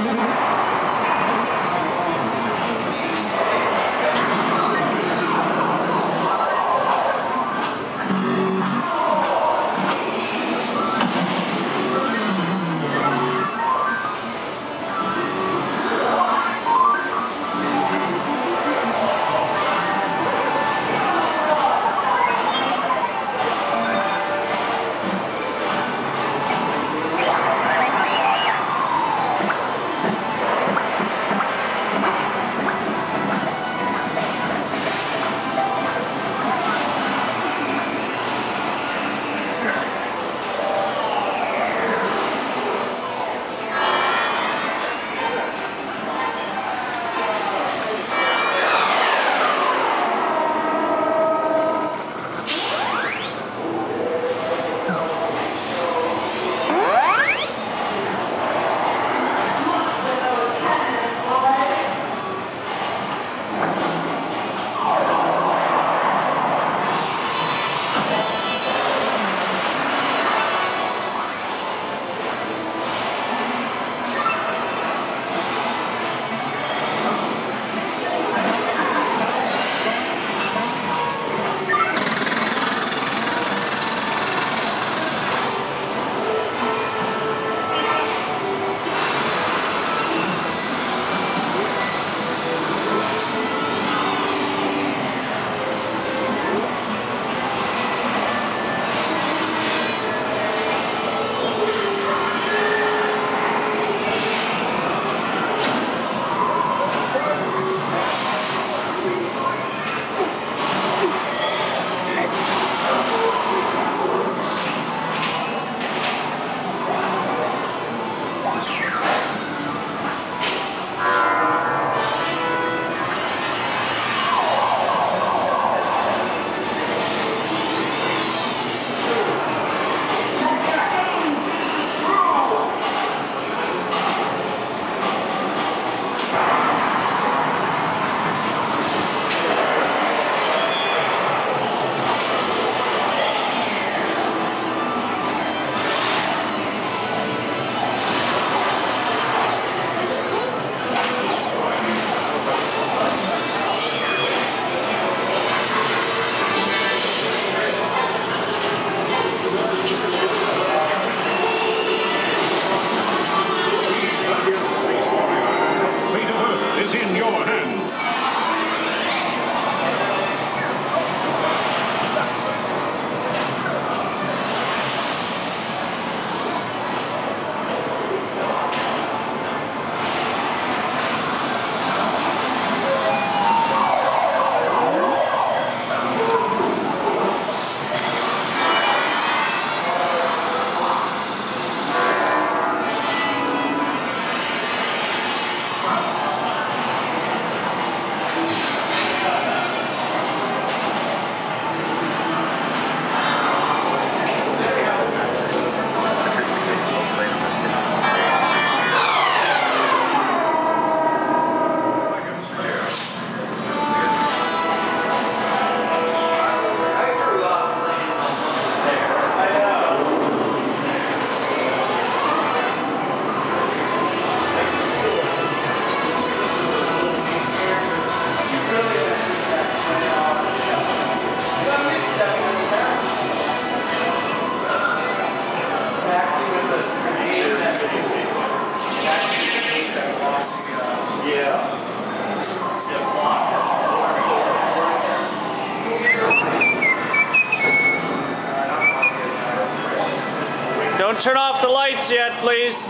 Uhum. Don't turn off the lights yet, please.